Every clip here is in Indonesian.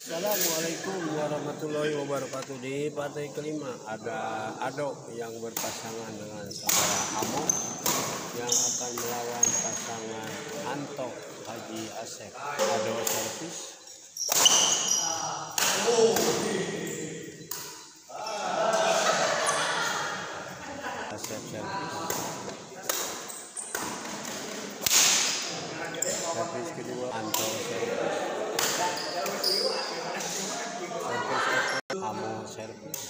Assalamualaikum warahmatullahi wabarakatuh. Di partai kelima ada Ado yang berpasangan dengan saudara Amo yang akan melawan pasangan Anto Haji Asep. Ado servis Asep servis servis kedua Anto servis servis Eko Amo servis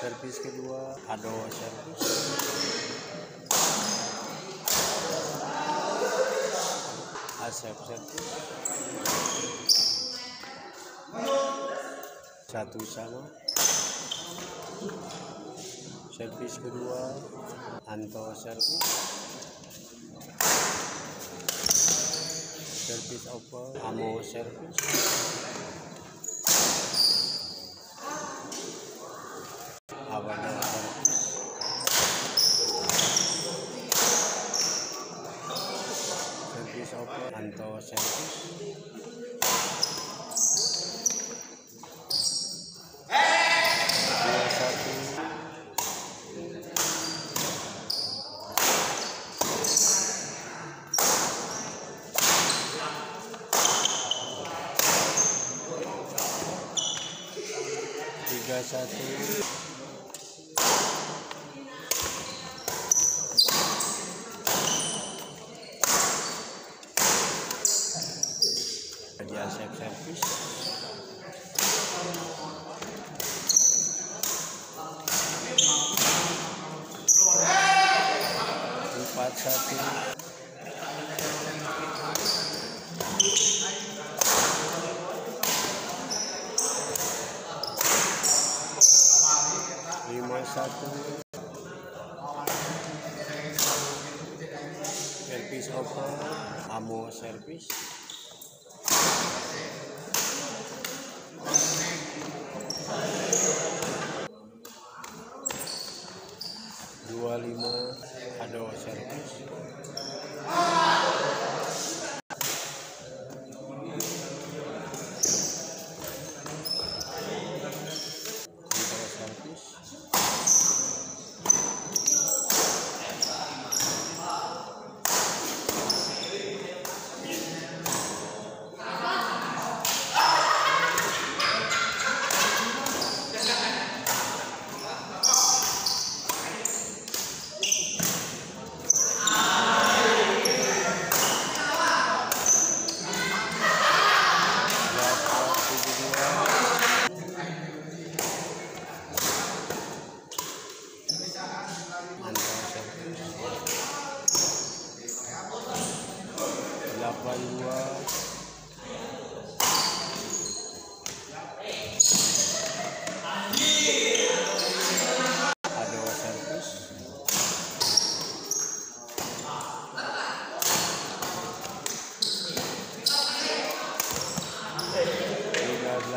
servis kedua Ado servis. Asep servis. Satu sama. Servis kedua Anto servis. Servis oper Amo servis Abang servis servis oper Anto servis dua satu tiga satu dia save service empat satu lima satu servis open amo servis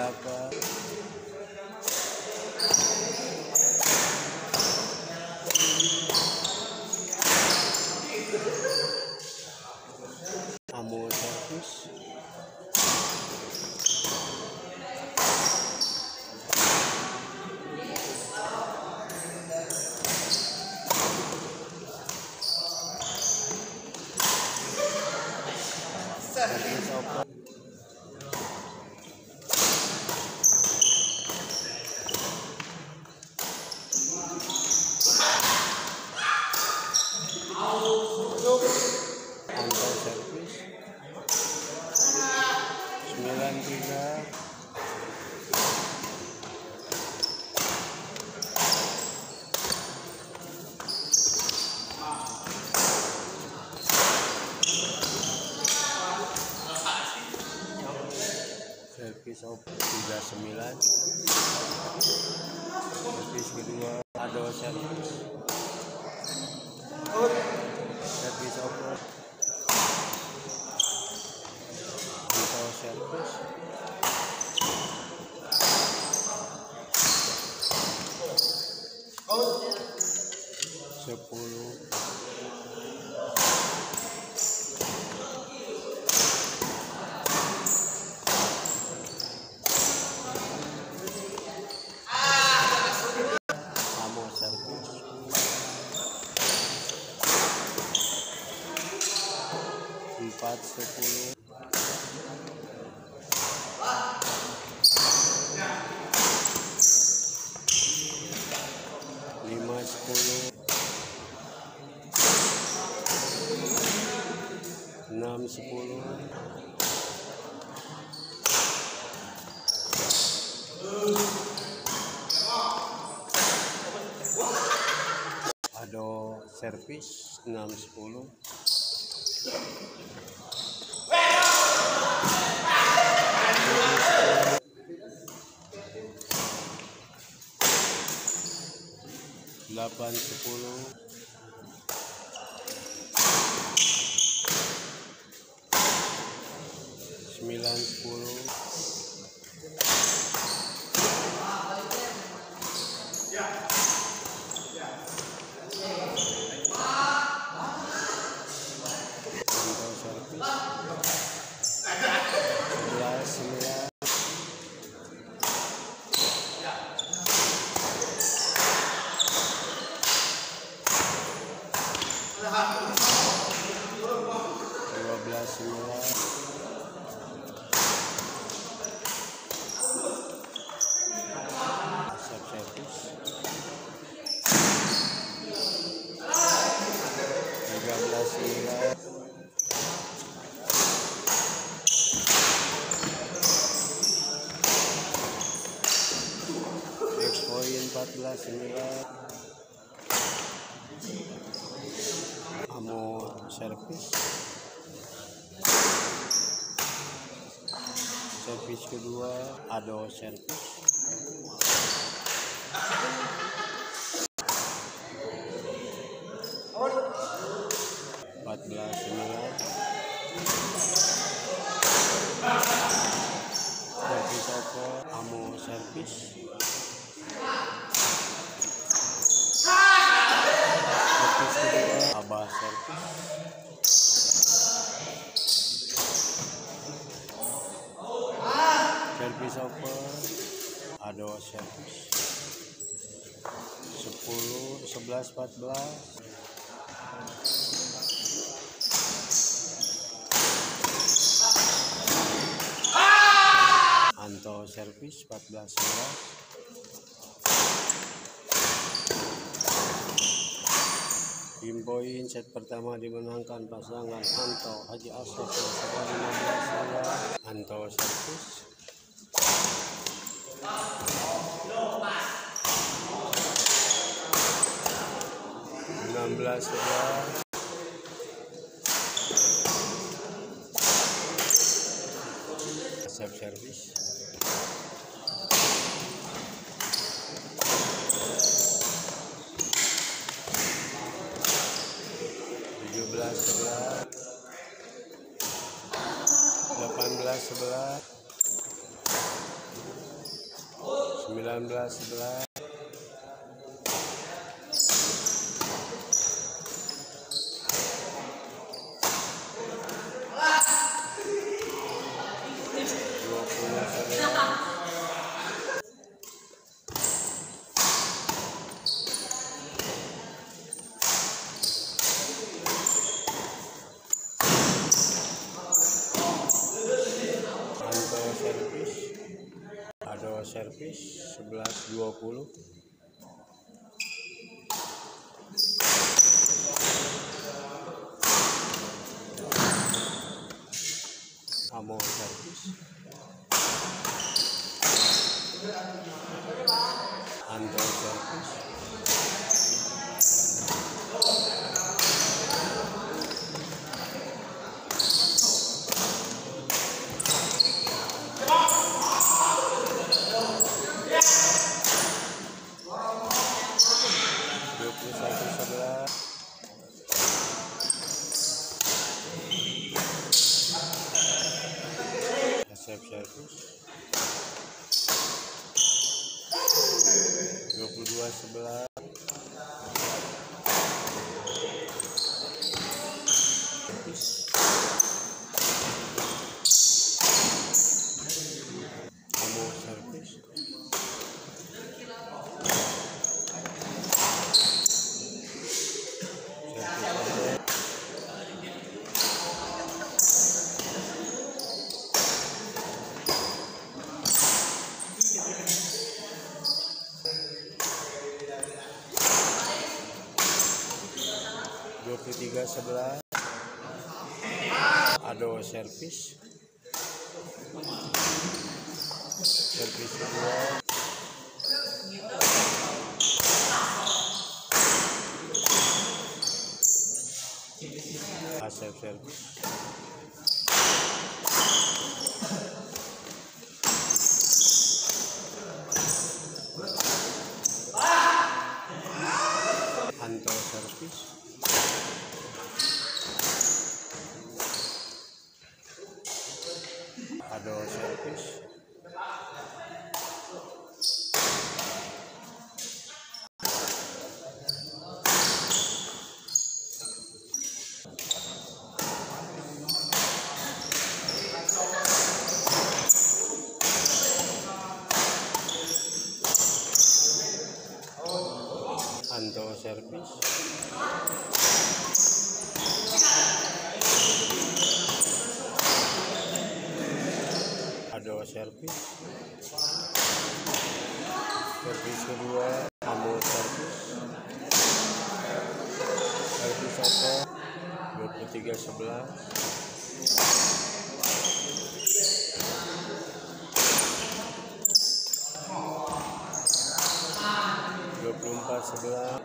आपका। pisau 39 servis kedua ada servis servis over pisau servis Oh 10 lima sepuluh enam sepuluh ada servis enam sepuluh. 8, 10 9, 10 servis kedua ado servis empat belas sembilan servis apa? Amo servis servis kedua abah servis servis apa ada servis sepuluh sebelas empat belas. Anto servis 14 11 Impoin set pertama dimenangkan pasangan Anto Haji skor 15 11 Anto servis enam belas sebelas Asep servis tujuh belas sebelas. Delapan belas sebelas. Sembilan belas sebelas dua puluh sebelas Anto servis ada servis 11.20 Amo servis Anto servis dua puluh satu sebelas Asep servis dua puluh dua sebelas servis Amo servis servis 11 ado servis servis kedua. Asep servis servis servis kedua ambil servis servis apa 23 11 24 11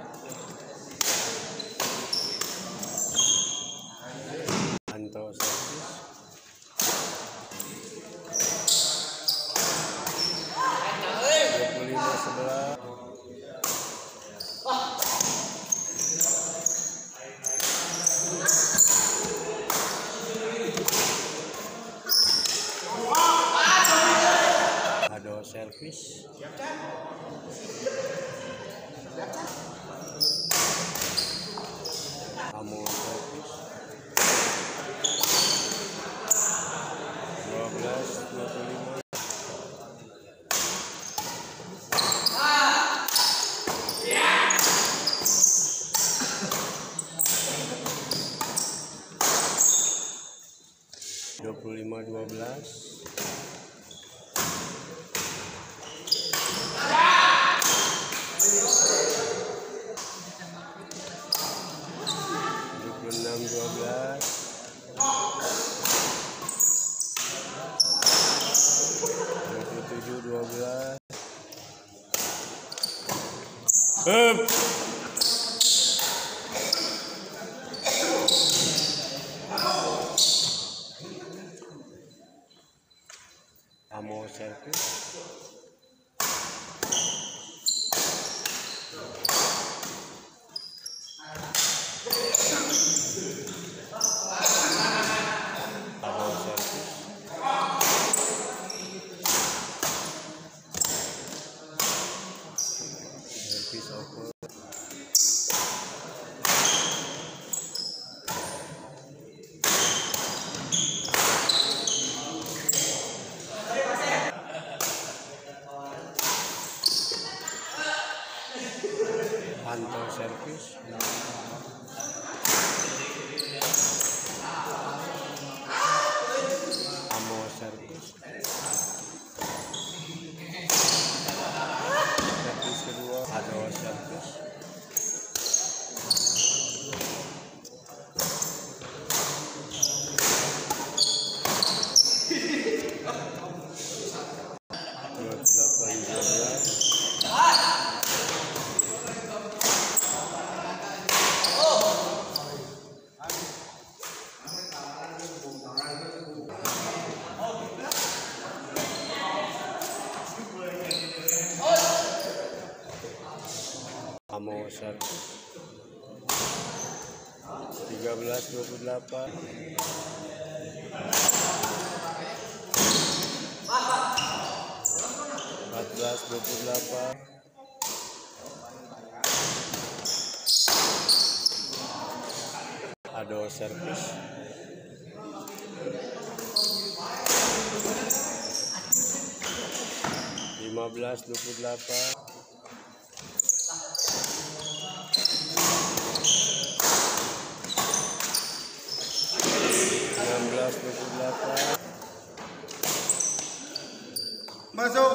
Ado servis kamu servis 12 25 25 12 26 12 27 12 Hup. Kamu servis Kamu servis servis over Anto servis Amo servis servis kedua Ado servis dua delapan dua belas kamu servis 13 28 14 28 ado servis lima belas dua puluh delapan enam belas dua puluh delapan Masuk.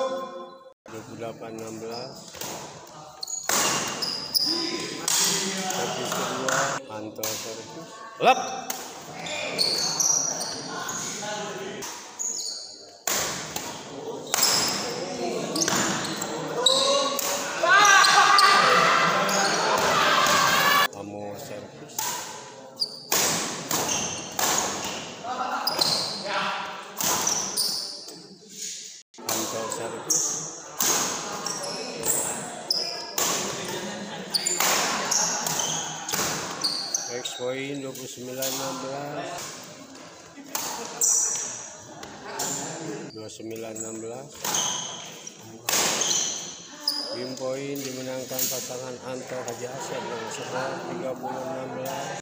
dua puluh delapan enam belas. Servis kedua Anto servis lep Amo servis Anto servis Next point 29 16 29 16 Game point dimenangkan pasangan Anto Haji Asep dengan skor 30 16